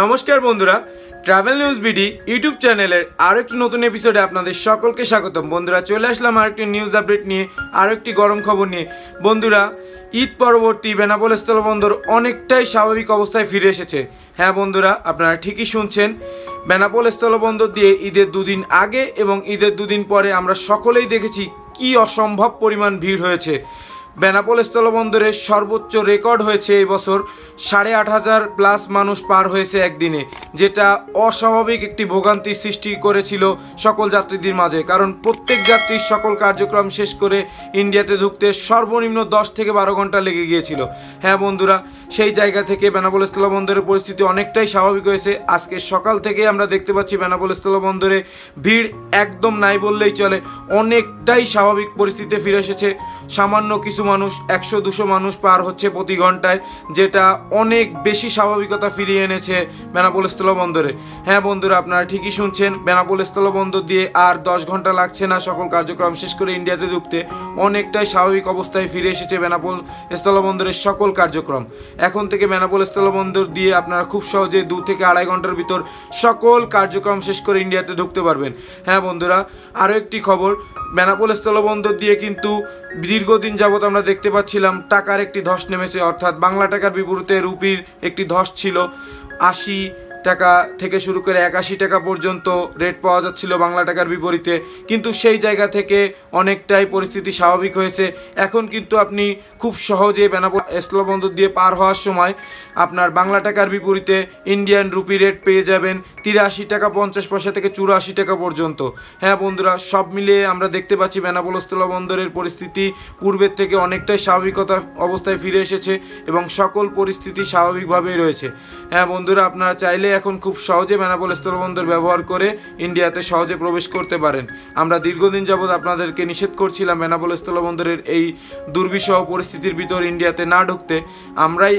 নমস্কার বন্ধুরা travel news BD YouTube চ্যানেলের আরও একটি নতুন এপিসোডে আপনাদের সকলকে স্বাগতম। বন্ধুরা, চলে আসলাম আরেকটি নিউজ আপডেট নিয়ে আরও একটি গরম খবর নিয়ে। বন্ধুরা, ঈদ পরবর্তী বেনাপোল স্থলবন্দর অনেকটাই স্বাভাবিক অবস্থায় ফিরে এসেছে। হ্যাঁ বন্ধুরা, আপনারা ঠিকই শুনছেন বেনাপোল স্থলবন্দর দিয়ে ঈদের দুদিন আগে এবং ঈদের দুদিন পরে আমরা সকলেই দেখেছি কি অসম্ভব পরিমাণ ভিড় হয়েছে। বেনাপোল স্থলবন্দরে সর্বোচ্চ রেকর্ড হয়েছে এই বছর। সাড়ে আট হাজার প্লাস মানুষ পার হয়েছে একদিনে, যেটা অস্বাভাবিক একটি ভোগান্তির সৃষ্টি করেছিল সকল যাত্রীদের মাঝে। কারণ প্রত্যেক যাত্রীর সকল কার্যক্রম শেষ করে ইন্ডিয়াতে ঢুকতে সর্বনিম্ন দশ থেকে বারো ঘণ্টা লেগে গিয়েছিল। হ্যাঁ বন্ধুরা, সেই জায়গা থেকে বেনাপোল স্থলবন্দরের পরিস্থিতি অনেকটাই স্বাভাবিক হয়েছে। আজকে সকাল থেকে আমরা দেখতে পাচ্ছি বেনাপোল স্থলবন্দরে ভিড় একদম নাই বললেই চলে। অনেকটাই স্বাভাবিক পরিস্থিতিতে ফিরে এসেছে। সামান্য কিছু মানুষ, একশো দুশো মানুষ পার হচ্ছে প্রতি ঘন্টায়, যেটা অনেক বেশি স্বাভাবিকতা ফিরিয়ে এনেছে বেনাপোল স্থলবন্দরে। হ্যাঁ বন্ধুরা, আপনারা ঠিকই শুনছেন, বেনাপোল স্থলবন্দর দিয়ে আর দশ ঘণ্টা লাগছে না সকল কার্যক্রম শেষ করে ইন্ডিয়াতে ঢুকতে। অনেকটাই স্বাভাবিক অবস্থায় ফিরে এসেছে বেনাপোল স্থলবন্দরের সকল কার্যক্রম। এখন থেকে বেনাপোল স্থলবন্দর দিয়ে আপনারা খুব সহজে দু থেকে আড়াই ঘণ্টার ভিতর সকল কার্যক্রম শেষ করে ইন্ডিয়াতে ঢুকতে পারবেন। হ্যাঁ বন্ধুরা, আরও একটি খবর বেনাপোল স্থলবন্দর দিয়ে কিন্তু দীর্ঘদিন যাবৎ আমরা দেখতে পাচ্ছিলাম টাকার একটি ধস নেমেছে, অর্থাৎ বাংলা টাকার বিপরীতে রুপির একটি ধস ছিল আশি টাকা থেকে শুরু করে একাশি টাকা পর্যন্ত রেট পাওয়া যাচ্ছিল বাংলা টাকার বিপরীতে। কিন্তু সেই জায়গা থেকে অনেকটাই পরিস্থিতি স্বাভাবিক হয়েছে। এখন কিন্তু আপনি খুব সহজে বেনাপোল স্থলবন্দর দিয়ে পার হওয়ার সময় আপনার বাংলা টাকার বিপরীতে ইন্ডিয়ান রুপি রেট পেয়ে যাবেন তিরাশি টাকা পঞ্চাশ পয়সা থেকে চুরাশি টাকা পর্যন্ত। হ্যাঁ বন্ধুরা, সব মিলিয়ে আমরা দেখতে পাচ্ছি বেনাপোল স্থলবন্দরের পরিস্থিতি পূর্বের থেকে অনেকটাই স্বাভাবিকতা অবস্থায় ফিরে এসেছে এবং সকল পরিস্থিতি স্বাভাবিকভাবেই রয়েছে। হ্যাঁ বন্ধুরা, আপনারা চাইলে এখন খুব সহজে বেনাপোল স্থলবন্দর ব্যবহার করে ইন্ডিয়াতে সহজে প্রবেশ করতে পারেন। আমরা দীর্ঘদিন যাবৎ আপনাদেরকে নিষেধ করছিলাম বেনাপোল স্থলবন্দরের এই দুর্বিষহ পরিস্থিতির ভিতর ইন্ডিয়াতে না ঢুকতে। আমরাই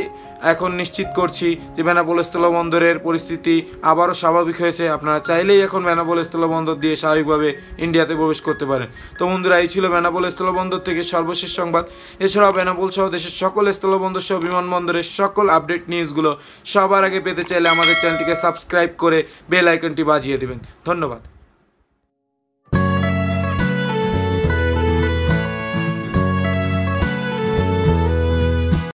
এখন নিশ্চিত করছি যে বেনাপোল স্থলবন্দরের পরিস্থিতি আবারও স্বাভাবিক হয়েছে। আপনারা চাইলেই এখন বেনাপোল স্থলবন্দর দিয়ে স্বাভাবিকভাবে ইন্ডিয়াতে প্রবেশ করতে পারেন। তো বন্ধুরা, এই ছিল বেনাপোল স্থলবন্দর থেকে সর্বশেষ সংবাদ। এছাড়াও বেনাপোল সহ দেশের সকল স্থলবন্দর সহ বিমানবন্দরের সকল আপডেট নিউজগুলো সবার আগে পেতে চাইলে আমাদের চ্যানেলটিকে সাবস্ক্রাইব করে বেল আইকনটি বাজিয়ে দেবেন। ধন্যবাদ।